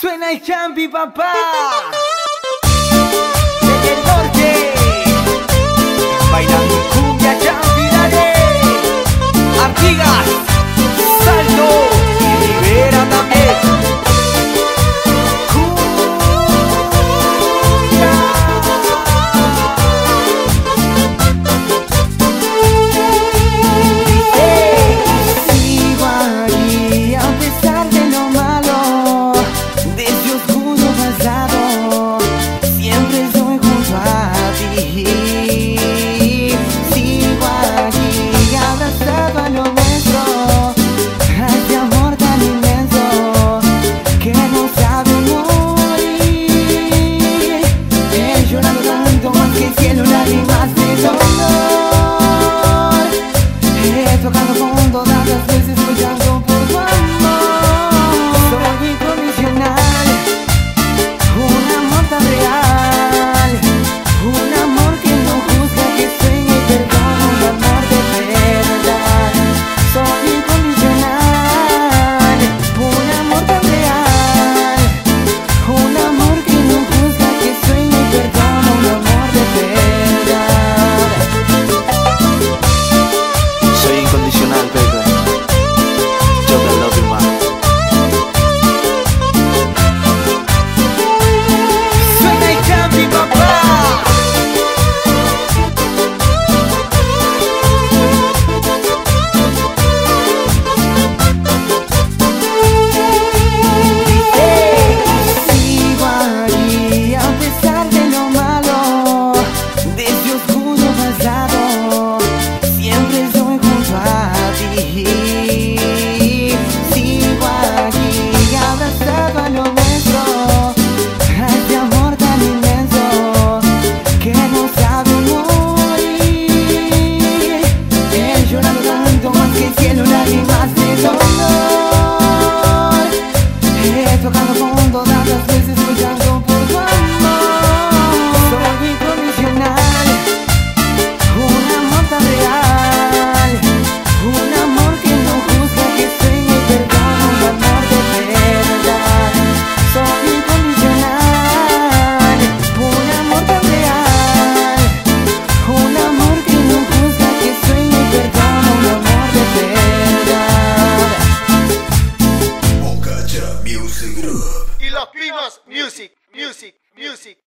Suena el Champi, papá. tanto más que fondo tantas veces ya Music Y los Music, Music, Music.